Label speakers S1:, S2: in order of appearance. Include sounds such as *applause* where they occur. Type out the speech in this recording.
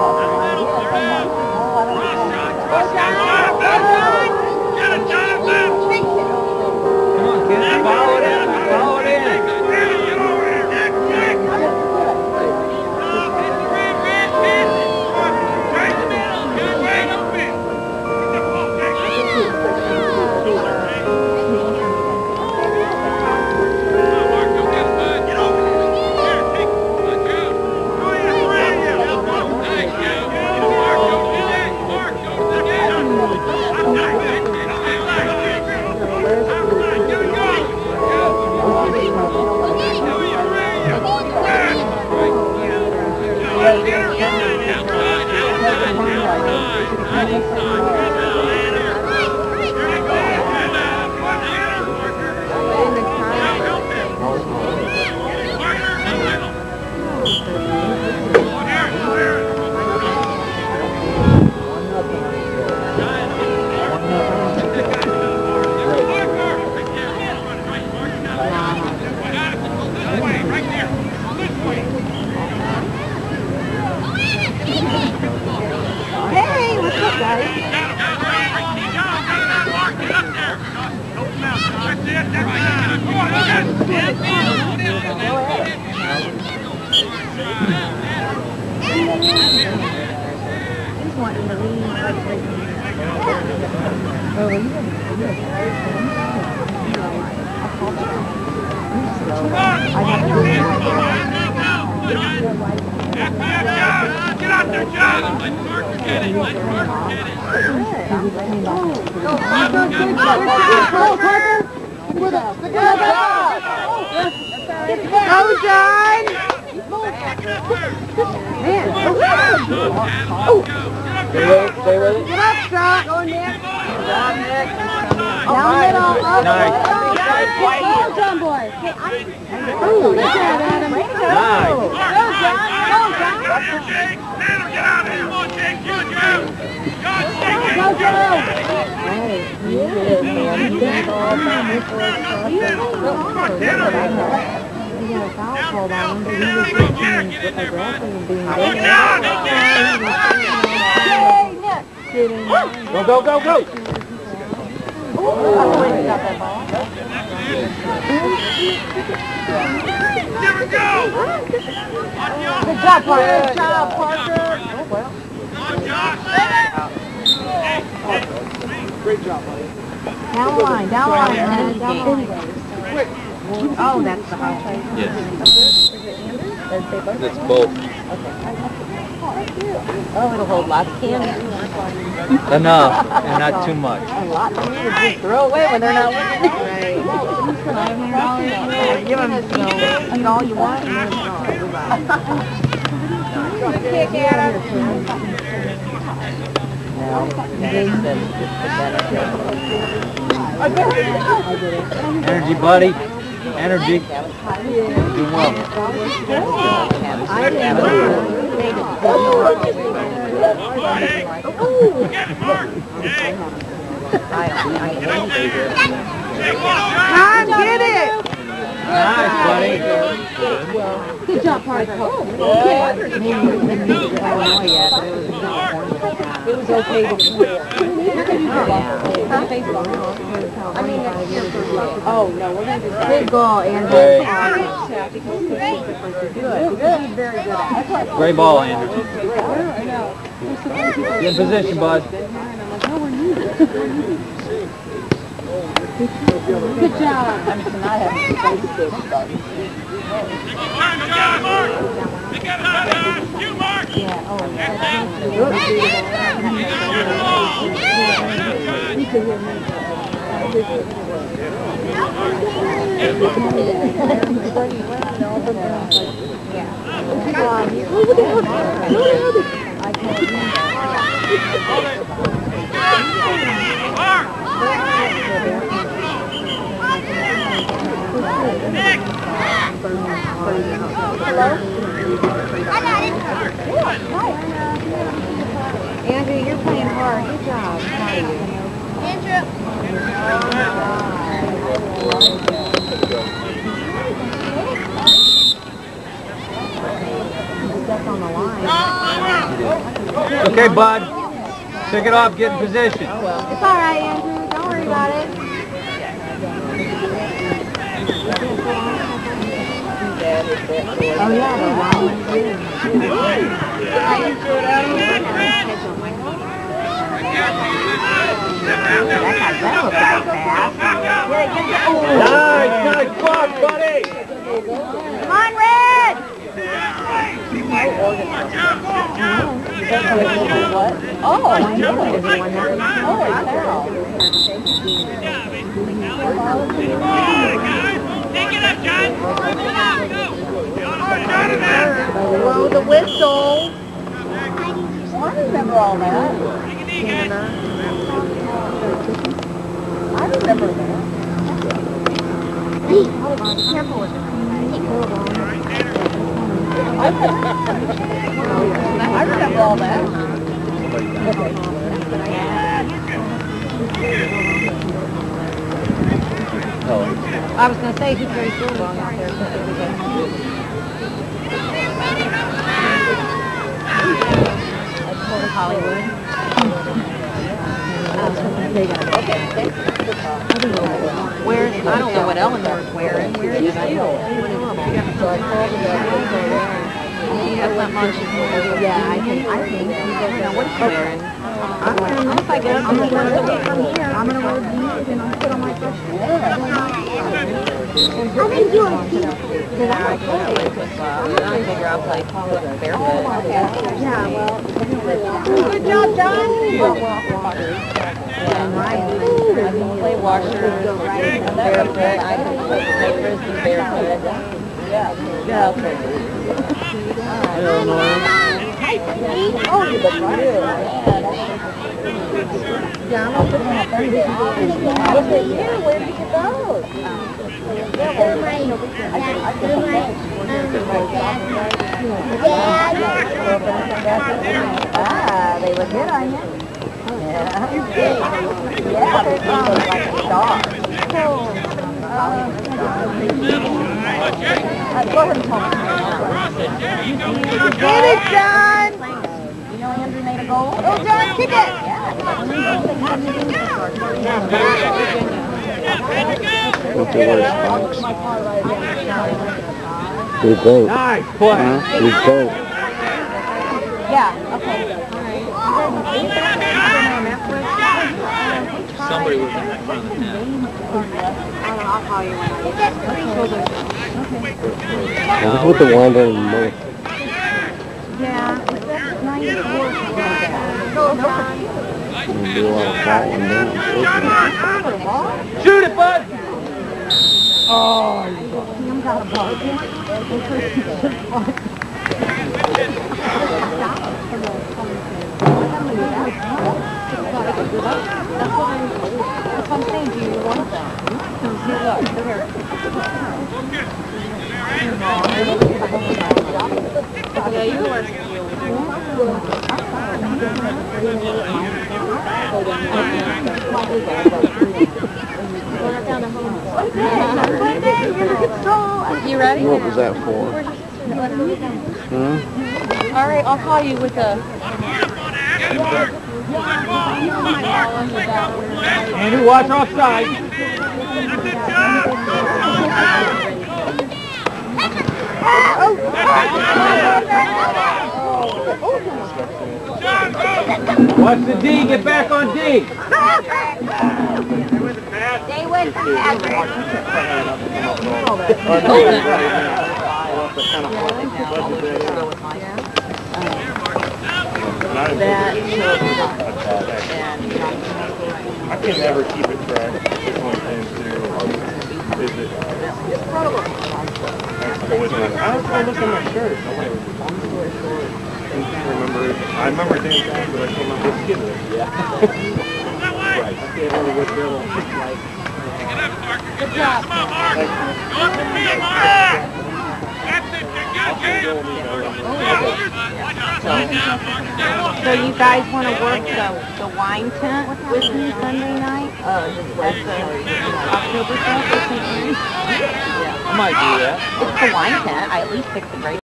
S1: Come
S2: Hey, guys? He's wanting. Oh,
S3: Get out there, John! Let Parker get it! Let Parker get it!
S2: Go, John! Man,
S1: Stay with it, stay with it.
S2: get up, John! Go, Nick! Down middle, up.
S1: Nice.
S2: Go, John, boy! Ooh, good job, Adam. Way to go.
S1: Nice.
S2: Go, John! Go, John!
S3: Jake! Tanner, get out of here! Come on, Jake! You and you! John, Jake!
S2: Go, Joe! Hey, he is, man. He does it all the time. This was
S3: Come on, Tanner!
S2: He got a foul called on him, but he was just being aggressive and being
S3: Look
S2: big.
S3: down! Look down!
S2: Hey, Nick! Sitting.
S1: Go, go, go, go.
S2: Oh, wait, he got that ball.
S3: Never go!
S2: Good job, Parker. Good job, Parker. Oh, well.
S3: Come on, Josh!
S1: Great job, buddy.
S2: Down the line, down the line, man. Down the line. Oh, that's the high side.
S1: Yes. That's both. Okay.
S2: Oh, it'll hold lots of candy.
S1: Enough, *laughs* and not too much.
S2: A lot of candy. Just throw away when they're not looking. Right. Give them, you know, eat all you want and then it's. *laughs* Kick at him.
S1: Now, that's the Energy, buddy. Energy. Doing well.
S3: Get it, Mark! Jake! Jake, come on, John!
S2: Come get it.
S1: Nice, buddy.
S2: Good job, Parker. Oh. It was okay to *laughs* I mean, next year for Oh, no, we're going to do Good goal,
S1: Great.
S2: Andrew. Good, good, very good.
S1: Great ball, Andrew. Get in position, bud. *laughs*
S2: Good job.
S3: Pick up, John! You, Mark!
S2: Yeah, oh, playing hard. Good job. Proud of you. Andrew. Stepped on the line.
S1: Okay, bud. Take it off, get in position.
S2: It's all right, Andrew.
S1: Nice, nice block, buddy.
S2: Come on, Red! Oh, I know it.
S3: Take it up, John.
S2: Blow the whistle. I remember all that.
S3: Take a knee, guys.
S2: I remember that. Careful with I remember all that. Oh. I was gonna say, he's very cool long out there, so everybody. Hollywood. Where's, I don't know what Eleanor's wearing. Where is she? That's. Yeah, I think, I think. You know, what's she wearing? I'm I guess. I'm gonna wear it from here. I'm gonna wear these and I'll put on my first How many you on Did I I figure I'll play barefoot. Yeah, well. Good job, John. And I can play washer, barefoot, I can play frisbee barefoot. Yeah. Yeah, okay. Oh, you look good. Yeah, I'm gonna put them up there. You, where did you get those? Ah, they look good on you. Yeah. Yeah, they're from like a star. Uh, go ahead and me. Get it, John! You know Andrew made a goal? Oh, John, kick it!
S4: What's the.
S1: Nice play.
S4: Huh?
S2: Yeah, okay.
S1: Somebody was in front of the net.
S2: I'll call you when I
S4: What's with the wandering north?
S2: Yeah.
S4: We do a lot of falling down.
S1: Shoot it, bud. *laughs*
S2: Yeah, you were. You ready?
S4: What was that for? Hmm?
S2: All right, I'll call you with a.
S1: Andrew, watch offside. Watch the D. Get back on D.
S2: They went
S5: I can never keep it track. Which one came through? Um, is it? Which one? I was trying to look at my shirt. I'm like, I remember it. I remember it being fast, but I can't remember which skin it is. *laughs* Yeah. right. I can't remember which middle.
S3: Good job. Come on, Mark. Go up the field, Mark. That's it. You're good, Cam.
S2: So you guys want to work the, the wine tent with me Sunday night? Uh, at the October stuff?
S1: I might do that.
S2: It's the wine tent. I at least picked the great